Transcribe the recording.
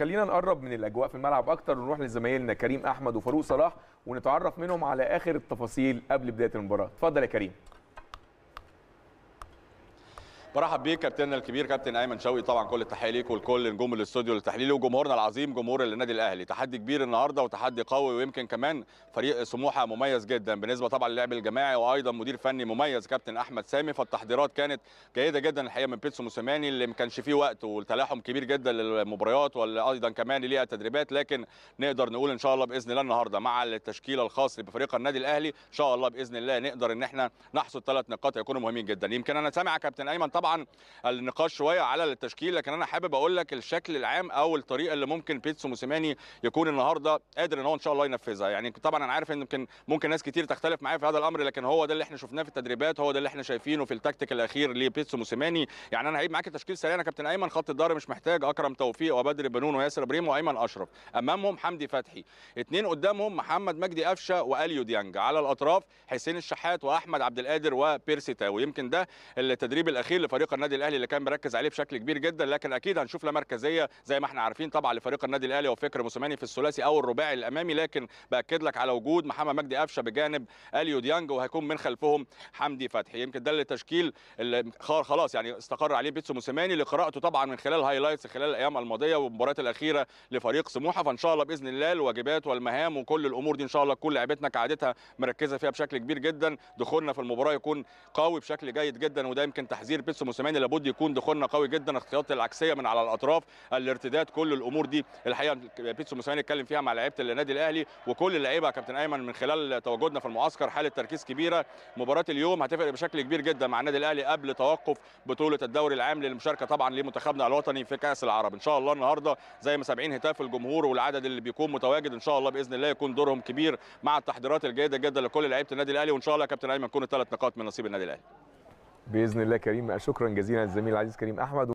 خلينا نقرب من الأجواء في الملعب أكتر ونروح لزمايلنا كريم أحمد وفاروق صلاح ونتعرف منهم على آخر التفاصيل قبل بداية المباراة. اتفضل يا كريم. برحب بيك كابتننا الكبير كابتن ايمن شوقي طبعا كل التحية ليك ولكل نجوم الاستوديو التحليلي وجمهورنا العظيم جمهور النادي الأهلي. تحدي كبير النهارده وتحدي قوي ويمكن كمان فريق سموحة مميز جدا. بالنسبة طبعا للعب الجماعي وأيضا مدير فني مميز كابتن أحمد سامي فالتحضيرات كانت جيدة جدا الحقيقة من بيتسو موسيماني اللي ما كانش فيه وقت والتلاحم كبير جدا للمباريات وأيضا كمان ليها تدريبات لكن نقدر نقول إن شاء الله بإذن الله النهارده مع التشكيله الخاص بفريق النادي الأهلي إن شاء الله بإذن الله نقدر إن إحنا نحصد ثلاث نقاط يكونوا مهمين جدا. يمكن أنا سامع كابتن أيمن طبعا النقاش شوية على التشكيل لكن أنا حابب أقول لك الشكل العام أو الطريقة اللي ممكن بيتسو موسيماني يكون النهارده قادر إن هو إن شاء الله ينفذها. يعني طبعا أنا عارف إن يمكن ممكن ناس كتير تختلف معايا في هذا الأمر لكن هو ده اللي إحنا شفناه في التدريبات هو ده اللي إحنا شايفينه في التكتيك الأخير لبيتسو موسيماني. يعني أنا هعيد معاك التشكيل سريع يا كابتن أيمن خط الظهر مش محتاج أكرم توفيق وبدر بنون وياسر إبراهيم وأيمن أشرف. أمامهم حمدي فتحي اثنين قدامهم محمد مجدي قفشة وأليو ديانج. على الأطراف حسين الشحات وأحمد عبد القادر وبيرسي تاو. يمكن ده التدريب الأخير لفريق النادي الأهلي اللي كان مركز عليه بشكل كبير جدا لكن أكيد هنشوف لا مركزية زي ما إحنا عارفين طبعا لفريق النادي الأهلي وفكر موسيماني في الثلاثي أو الرباعي الأمامي لكن بأكد لك على وجود محمد مجدي قفشة بجانب اليو ديانج وهيكون من خلفهم حمدي فتحي. يمكن ده التشكيل اللي خلاص يعني استقر عليه بيتسو موسيماني لقراءته طبعا من خلال highlights خلال الأيام الماضية والمباريات الأخيرة لفريق سموحة. فإن شاء الله بإذن الله الواجبات والمهام وكل الأمور دي إن شاء الله كل لعيبتنا كعادتها مركزة فيها بشكل كبير جدا. دخولنا في المباراة يكون قوي بشكل جيد جدا وده يمكن تحذير بيتسو موسيماني لابد يكون دخولنا قوي جدا اختيارات العكسية من على الأطراف الارتداد كل الأمور دي. الحقيقة بيتسو موسيماني اتكلم فيها مع لعيبة النادي الأهلي وكل اللعيبة يا كابتن أيمن من خلال تواجدنا في المعسكر حالة تركيز كبيرة. مباراة اليوم هتفرق بشكل كبير جدا مع النادي الأهلي قبل توقف بطولة الدوري العام للمشاركة طبعا لمنتخبنا الوطني في كأس العرب. إن شاء الله النهارده زي ما سامعين هتاف الجمهور والعدد اللي بيكون متواجد إن شاء الله بإذن الله يكون دورهم كبير مع التحضيرات الجيدة جدا لكل لعيبة النادي الأهلي. وإن شاء الله يا كابتن أيمن يكونوا ثلاث نقاط من نصيب النادي الأهلي. بإذن الله كريم. شكرا جزيلا للزميل العزيز كريم أحمد.